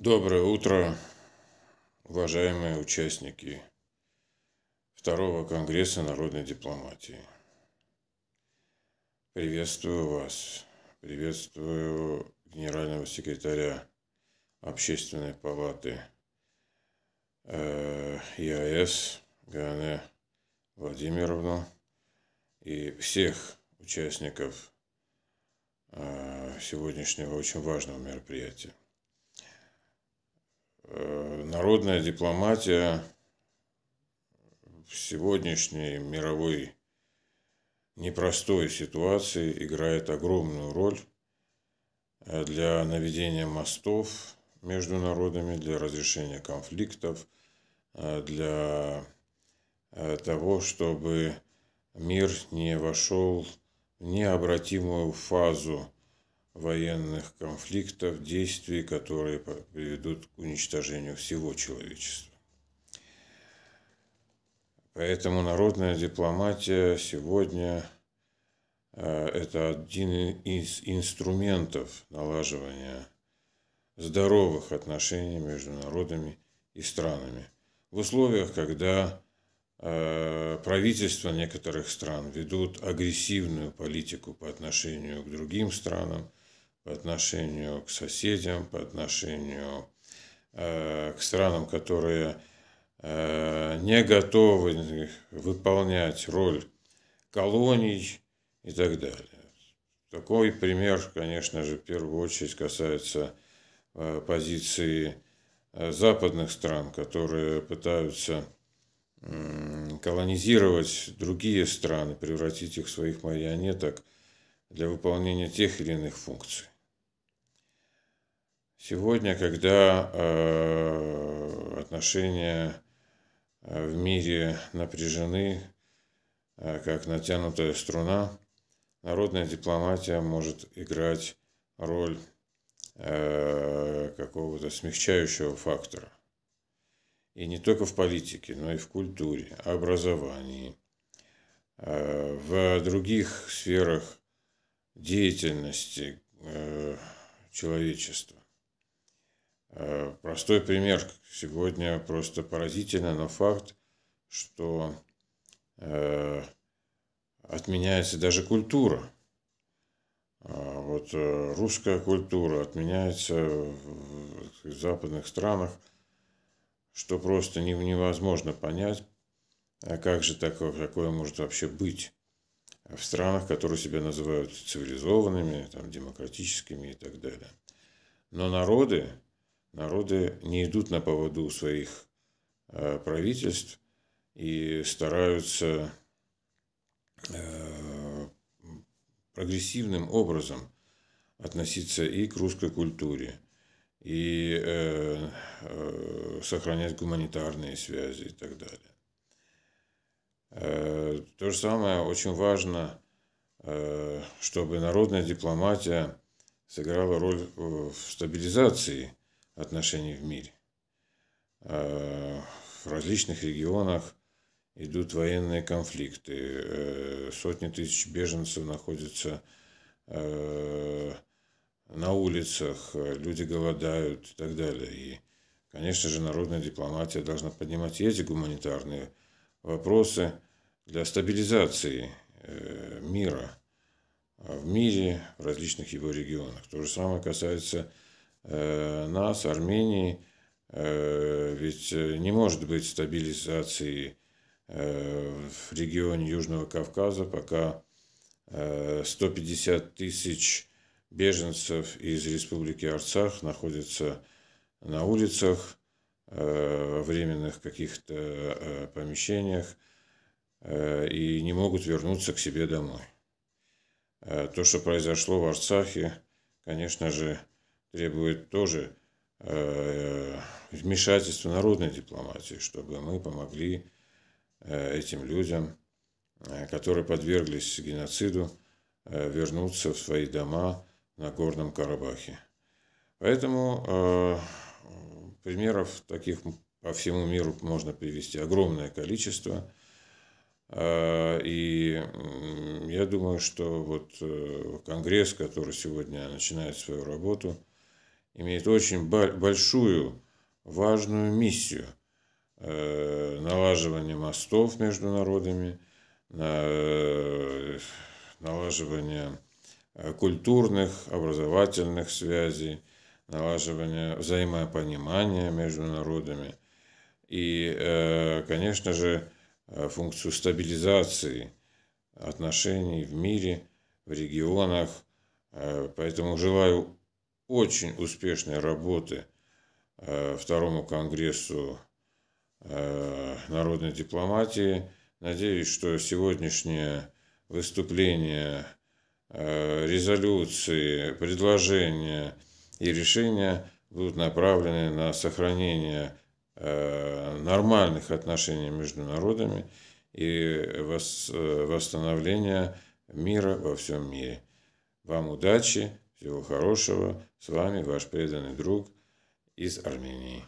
Доброе утро, уважаемые участники Второго Конгресса народной дипломатии. Приветствую вас, приветствую генерального секретаря Общественной палаты э, ИАС Ганне Владимировну и всех участников э, сегодняшнего очень важного мероприятия. Э, народная дипломатия в сегодняшней мировой непростой ситуации играет огромную роль э, для наведения мостов между народами, для разрешения конфликтов, э, для того, чтобы мир не вошел в необратимую фазу военных конфликтов, действий, которые приведут к уничтожению всего человечества. Поэтому народная дипломатия сегодня э, это один из инструментов налаживания здоровых отношений между народами и странами. В условиях, когда э, правительства некоторых стран ведут агрессивную политику по отношению к другим странам, по отношению к соседям, по отношению э, к странам, которые э, не готовы выполнять роль колоний и так далее. Такой пример, конечно же, в первую очередь касается э, позиции западных стран, которые пытаются колонизировать другие страны, превратить их в своих марионеток для выполнения тех или иных функций. Сегодня, когда э, отношения э, в мире напряжены, э, как натянутая струна, народная дипломатия может играть роль какого-то смягчающего фактора. И не только в политике, но и в культуре, образовании, в других сферах деятельности человечества. Э, простой пример сегодня просто поразительно, но факт, что э, отменяется даже культура. А вот э, русская культура отменяется в западных странах, что просто невозможно понять, а как же такое, такое может вообще быть в странах, которые себя называют цивилизованными, там, демократическими и так далее. Но народы, народы не идут на поводу у своих э, правительств и стараются э, прогрессивным образом относиться и к русской культуре, и э, сохранять гуманитарные связи и так далее. То же самое очень важно, чтобы народная дипломатия сыграла роль в стабилизации отношений в мире. А, в различных регионах идут военные конфликты, э, сотни тысяч беженцев находятся э, на улицах, люди голодают и так далее. И, конечно же, народная дипломатия должна поднимать эти гуманитарные вопросы для стабилизации э, мира в мире, в различных его регионах. То же самое касается Э, нас, Армении, э, ведь не может быть стабилизации э, в регионе Южного Кавказа, пока 150 тысяч беженцев из Республики Арцах находятся на улицах, временных каких-то помещениях и не могут вернуться к себе домой. То, что произошло в Арцахе, конечно же, требует тоже э, вмешательства народной дипломатии, чтобы мы помогли э, этим людям, э, которые подверглись геноциду, вернуться в свои дома на Горном Карабахе. Поэтому примеров таких по всему миру можно привести огромное количество. И я думаю, что вот Конгресс, который сегодня начинает свою работу – имеет очень большую, важную миссию налаживания мостов между народами, налаживания культурных, образовательных связей, налаживания взаимопонимания между народами и, конечно же, функцию стабилизации отношений в мире, в регионах. Поэтому желаю очень успешной работы Второму Конгрессу народной дипломатии. Надеюсь, что сегодняшнее выступление, резолюции, предложения и решения будут направлены на сохранение нормальных отношений между народами и восстановление мира во всем мире. Вам удачи, всего хорошего. С вами ваш преданный друг из Армении.